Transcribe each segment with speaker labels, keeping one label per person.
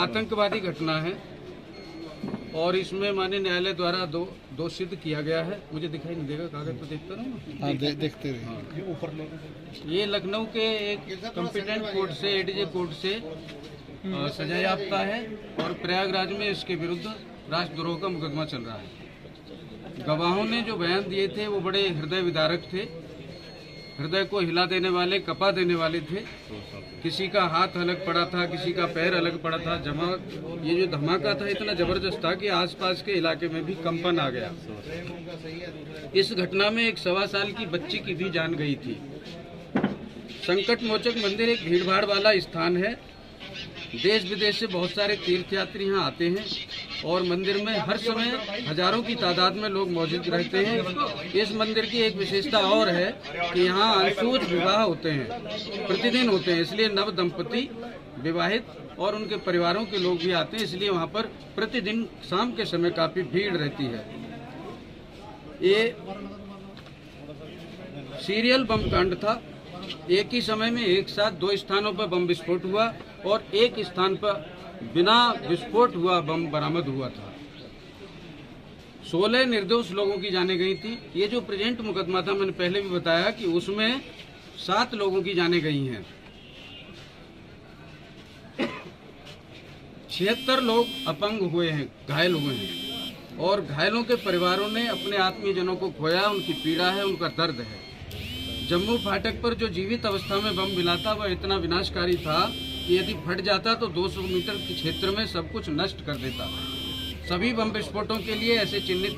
Speaker 1: आतंकवादी घटना है और इसमें माननीय न्यायालय द्वारा दो दोष सिद्ध किया गया है। मुझे दिखाई नहीं देगा कागज़ तो देखता रहूँ
Speaker 2: हाँ दे, देखते रहिए।
Speaker 1: ये लखनऊ के एक कॉम्पिटेंट कोर्ट से एडीजे कोर्ट से सजा याफ्ता है और प्रयागराज में इसके विरुद्ध राष्ट्रद्रोह का मुकदमा चल रहा है। गवाहों ने जो बयान दिए थे वो बड़े हृदय विदारक थे। हृदय को हिला देने वाले, कपा देने वाले थे। किसी का हाथ अलग पड़ा था, किसी का पैर अलग पड़ा था, जमा, ये जो धमाका था, इतना ज़बरदस्त था कि आसपास के इलाके में भी कंपन आ गया। इस घटना में एक सवा साल की बच्ची की भी जान गई थी। संकट मोचक मंदिर एक भीड़भाड़ वाला स्थान है। देश विदेश से बहुत सारे तीर्थयात्री यहाँ आते हैं। और मंदिर में हर समय हज़ारों की तादाद में लोग मौजूद रहते हैं। इस मंदिर की एक विशेषता और है कि यहाँ अंशुज विवाह होते हैं, प्रतिदिन होते हैं, इसलिए नव दंपति विवाहित और उनके परिवारों के लोग भी आते हैं, इसलिए वहाँ पर प्रतिदिन शाम के समय काफ़ी भीड़ रहती है। ये सीरियल बम कांड था। एक ही समय में एक साथ दो स्थानों पर बम विस्फोट हुआ और एक स्थान पर बिना विस्फोट हुआ बम बरामद हुआ था। सोलह निर्दोष लोगों की जाने गई थी। ये जो प्रेजेंट मुकदमा था, मैंने पहले भी बताया कि उसमें सात लोगों की जाने गई हैं। छिहत्तर लोग अपंग हुए हैं, घायल हुए हैं। और घायलों के परिवारों ने अपने आत्मीयजनों को खोया, उनकी पीड़ा है, उनका दर्द है। जम्मू फाटक पर जो जीवित अवस्था में बम मिला था, वह इतना विनाशकारी था कि यदि फट जाता तो 200 मीटर के क्षेत्र में सब कुछ नष्ट कर देता। सभी बम विस्फोटों के लिए ऐसे चिन्हित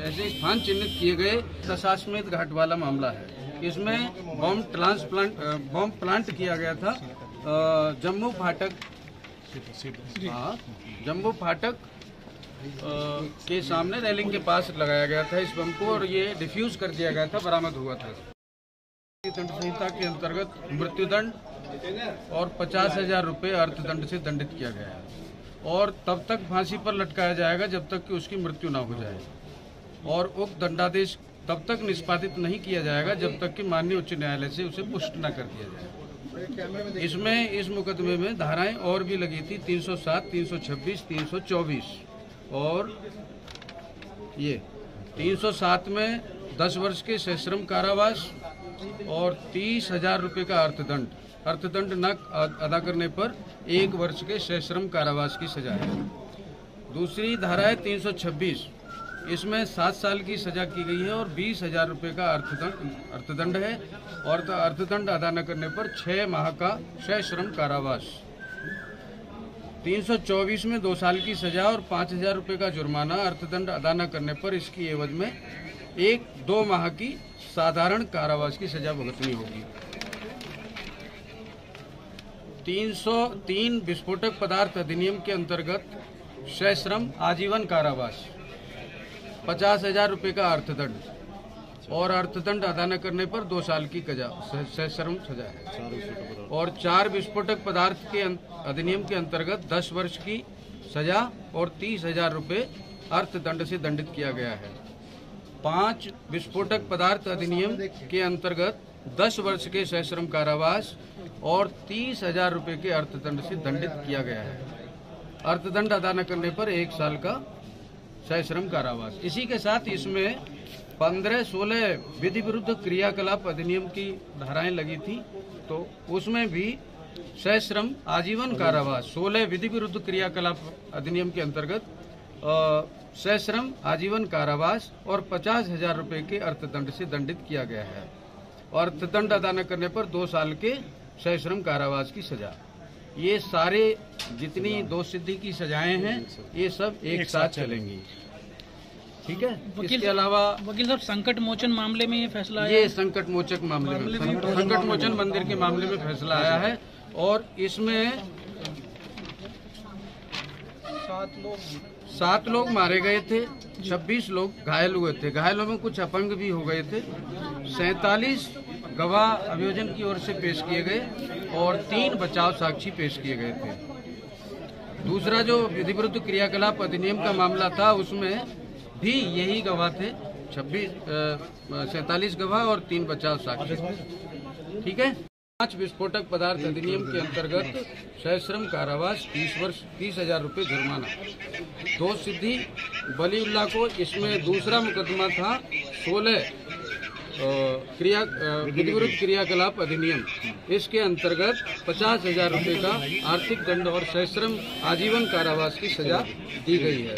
Speaker 1: ऐसे स्थान चिन्हित किए गए। दशाश्वमेध घाट वाला मामला है। इसमें बम ट्रांसप्लांट बम प्लांट किया गया था। जम्मू फाटक हाँ जम्मू फाटक के सामने रेलिंग के पास लगाया गया था इस बम को और ये डिफ्यूज कर दिया गया था, बरामद हुआ था। दंड संहिता के अंतर्गत मृत्युदंड और पचास हज़ार रूपए अर्थदंड से दंडित किया गया है। और तब तक फांसी पर लटकाया जाएगा जब तक कि उसकी मृत्यु ना हो जाए। और उक्त दंडादेश तब तक निष्पादित नहीं किया जाएगा जब तक कि माननीय उच्च न्यायालय से उसे पुष्ट न कर दिया जाए। इसमें इस मुकदमे में धाराएँ और भी लगी थी 307, 326, 324 और ये 307 में 10 वर्ष के सश्रम कारावास और तीस हज़ार रूपए का अर्थदंड। अर्थदंड न अदा करने पर एक वर्ष के सश्रम कारावास की सजा है। दूसरी धारा है 326 इसमें सात साल की सजा की गई है और बीस हज़ार रूपए का अर्थदंड अर्थदंड है और तो अर्थदंड अदा न करने पर छह माह का सश्रम कारावास। 324 में दो साल की सजा और पाँच हज़ार रूपए का जुर्माना अर्थदंड अदा न करने पर इसकी एवज में एक, दो माह की साधारण कारावास की सजा भुगतनी होगी। 303 विस्फोटक पदार्थ अधिनियम के अंतर्गत सश्रम आजीवन कारावास पचास हज़ार रूपए का अर्थदंड और अर्थदंड अदा न करने पर दो साल की कजा सश्रम सजा है। और चार विस्फोटक पदार्थ के अं- अधिनियम के अंतर्गत दस वर्ष की सजा और तीस हज़ार रूपए अर्थदंड से दंडित किया गया है। पाँच विस्फोटक पदार्थ अधिनियम के अंतर्गत दस वर्ष के सश्रम कारावास और तीस हज़ार रूपए के अर्थदंड से दंडित किया गया है। अर्थदंड अदा न करने पर एक साल का सश्रम कारावास। इसी के साथ इसमें पंद्रह सोलह विधि विरुद्ध क्रियाकलाप अधिनियम की धाराएँ लगी थी तो उसमें भी सश्रम आजीवन कारावास, सोलह विधि विरुद्ध क्रियाकलाप अधिनियम के अंतर्गत सश्रम आजीवन कारावास और पचास हज़ार रूपए के अर्थदंड से दंडित किया गया है। और अर्थदंड अदा न करने पर दो साल के सश्रम कारावास की सजा। ये सारे जितनी दो सिद्धि की सजाएँ हैं ये सब एक एक साथ चलेंगी। ठीक है? इसके अलावा
Speaker 3: वकील साहब संकट मोचन मामले में ये फैसला
Speaker 1: ये संकट मोचक मामले में संकट मोचन मंदिर के मामले में फैसला आया है और इसमें सात लोग मारे गए थे। 26 लोग घायल हुए थे। घायलों में कुछ अपंग भी हो गए थे। सैतालीस गवाह अभियोजन की ओर से पेश किए गए और तीन बचाव साक्षी पेश किए गए थे। दूसरा जो विधि विरुद्ध क्रियाकलाप अधिनियम का मामला था, उसमें भी यही गवाह थे, छब्बीस सैतालीस गवाह और तीन बचाव साक्षी। ठीक है? पाँच विस्फोटक पदार्थ अधिनियम के अंतर्गत सश्रम कारावास, तीस वर्ष, तीस हज़ार रूपए जुर्माना। दो सिद्धि बलीउल्ला को इसमें दूसरा मुकदमा था सोलह क्रिया विधिविरुद्ध क्रियाकलाप अधिनियम। इसके अंतर्गत पचास हज़ार रूपए का आर्थिक दंड और सश्रम आजीवन कारावास की सजा दी गई है।